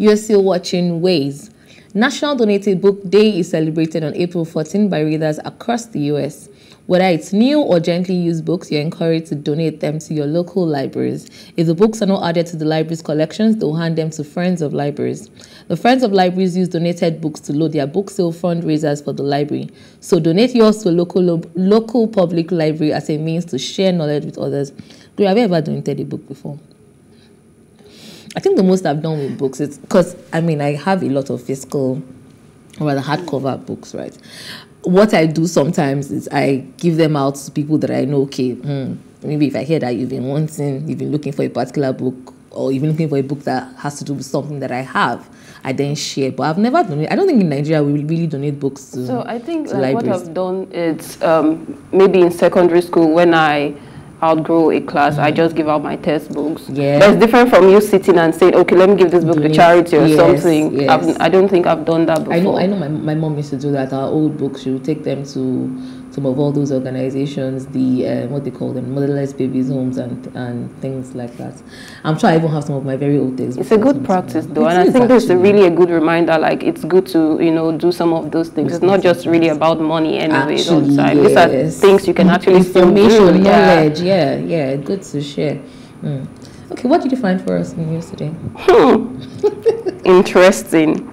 You're still watching Ways. National Donate A Book Day is celebrated on April 14 by readers across the US. Whether it's new or gently used books, you're encouraged to donate them to your local libraries. If the books are not added to the library's collections, they'll hand them to Friends of Libraries. The Friends of Libraries use donated books to load their book sale fundraisers for the library. So donate yours to a local, local public library as a means to share knowledge with others. Have you ever donated a book before? I think the most I've done with books is because I mean I have a lot of physical or rather hardcover books, right? What I do sometimes is I give them out to people that I know. Okay, hmm, maybe if I hear that you've been wanting, you've been looking for a particular book, or even looking for a book that has to do with something that I have, I then share. But I've never done it. I don't think in Nigeria we really donate books to. So I think like, what I've done is um, maybe in secondary school when I outgrow a class, mm. I just give out my textbooks. Yeah. That's different from you sitting and saying, okay, let me give this book to charity or yes, something. Yes. I don't think I've done that before. I know, I know my, my mom used to do that. Our old books, she would take them to some of all those organizations, the uh, what they call them, motherless babies homes and and things like that. I'm sure I even have some of my very old things. It's a good practice though, and I think this is really a good reminder. Like it's good to you know do some of those things. It's not just really about money anyway. Actually, all the time. Yes. These are things you can actually information, knowledge. Yeah. yeah, yeah, good to share. Mm. Okay, what did you find for us in news today? Hmm. Interesting.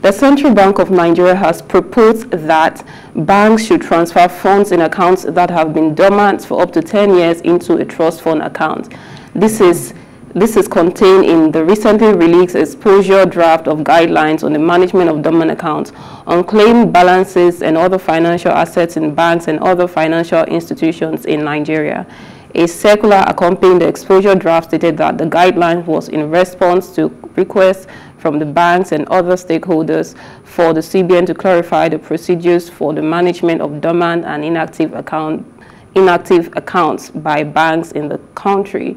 The Central Bank of Nigeria has proposed that banks should transfer funds in accounts that have been dormant for up to 10 years into a trust fund account. This is this is contained in the recently released exposure draft of guidelines on the management of dormant accounts, unclaimed balances and other financial assets in banks and other financial institutions in Nigeria. A circular accompanying the exposure draft stated that the guideline was in response to requests from the banks and other stakeholders for the CBN to clarify the procedures for the management of dormant and inactive account inactive accounts by banks in the country.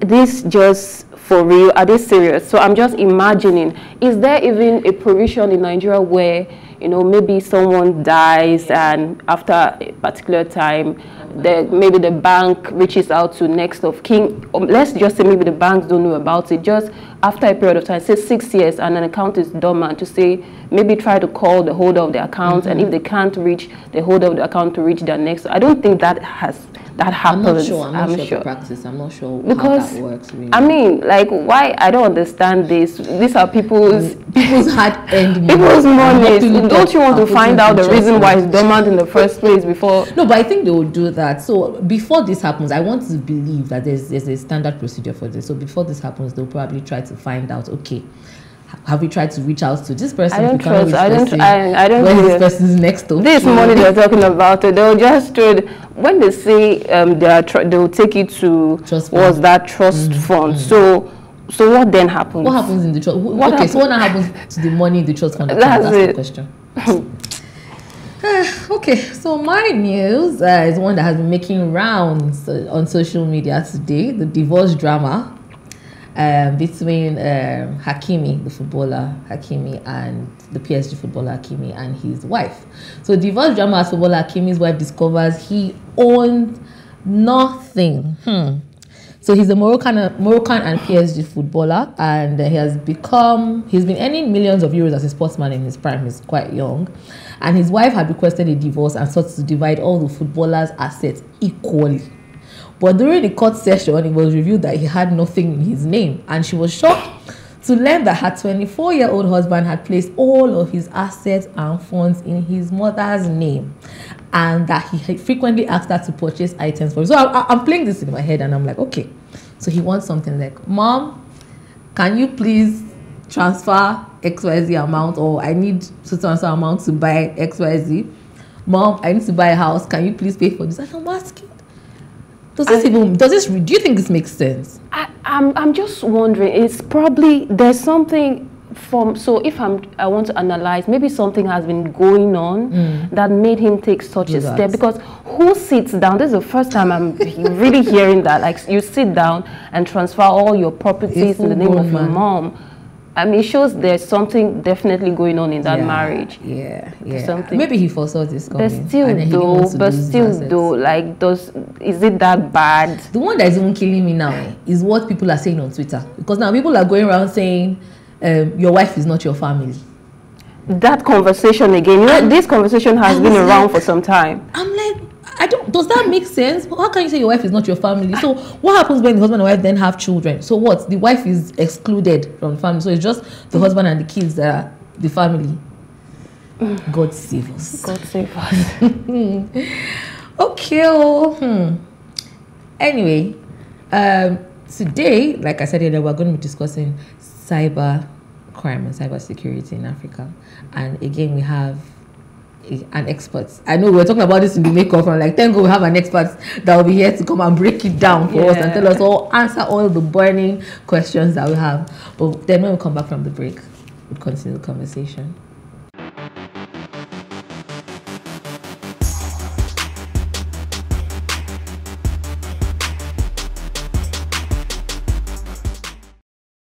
This just for real, are they serious? So I'm just imagining, is there even a provision in Nigeria where, you know, maybe someone dies and after a particular time, the, maybe the bank reaches out to next of kin. Um, let's just say maybe the banks don't know about it. Just after a period of time, say six years, and an account is dormant, to say maybe try to call the holder of the account, mm -hmm. and if they can't reach the holder of the account to reach their next, I don't think that has that happens. I'm not sure. I'm not I'm sure, sure. practice. I'm not sure because, how that works. Really. I mean, like, why? I don't understand this. These are people's people's hard earned people's money. Don't you want to find out the reason why it's dormant in the first place before? No, but I think they will do that. So before this happens, I want to believe that there's there's a standard procedure for this. So before this happens, they'll probably try to find out. Okay have you tried to reach out to this person? I don't trust. I don't. I, I don't. When this person's next to this morning, they're talking about, it, they'll just trade. When they say um, they are, they'll take it to trust was that trust mm -hmm. fund. Mm -hmm. So. So what then happens? What happens in the trust? What okay, happens? so what happens to the money in the trust fund? That's, That's the question. okay, so my news uh, is one that has been making rounds uh, on social media today. The divorce drama um, between um, Hakimi, the footballer Hakimi, and the PSG footballer Hakimi and his wife. So, divorce drama as footballer Hakimi's wife discovers he owned nothing. Hmm. So he's a Moroccan, Moroccan and PSG footballer, and he has become. He's been earning millions of euros as a sportsman in his prime. He's quite young, and his wife had requested a divorce and sought to divide all the footballer's assets equally. But during the court session, it was revealed that he had nothing in his name, and she was shocked to learn that her 24 year old husband had placed all of his assets and funds in his mother's name and that he frequently asked her to purchase items for him. So I, am playing this in my head and I'm like, okay. So he wants something like, Mom, can you please transfer XYZ amount or I need to transfer amount to buy XYZ? Mom, I need to buy a house. Can you please pay for this? And I'm asking, does this I, even does this do you think this makes sense? I, I'm I'm just wondering. It's probably there's something from so if I'm I want to analyze maybe something has been going on mm. that made him take such Do a that. step because who sits down this is the first time I'm really hearing that like you sit down and transfer all your properties in the name of your mom I mean, it shows there's something definitely going on in that yeah, marriage. Yeah, yeah. Something. Maybe he foresaw this coming. But still, though, but still, though, like, does is it that bad? The one that is even killing me now is what people are saying on Twitter because now people are going around saying um, your wife is not your family. That conversation again, you know, this conversation has been around like, for some time. I'm like, I don't. Does that make sense? How can you say your wife is not your family? So what happens when the husband and wife then have children? So what? The wife is excluded from the family. So it's just the husband and the kids that are the family. God save us. God save us. okay. Oh, hmm. Anyway, um, today, like I said earlier, we're going to be discussing cyber crime and cyber security in Africa. And again, we have an expert. I know we were talking about this in the makeup. I'm like, thank God we have an expert that will be here to come and break it down for yeah. us and tell us all, answer all the burning questions that we have. But then when we come back from the break, we'll continue the conversation.